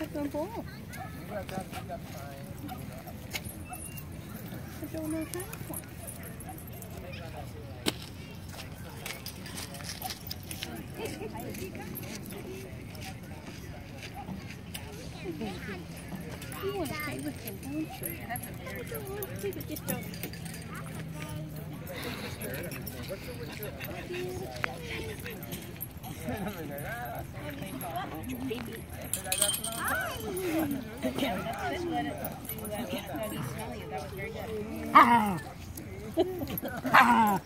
I don't know how. You want to play with him, don't you? I don't want to play with this. Ah! Ah!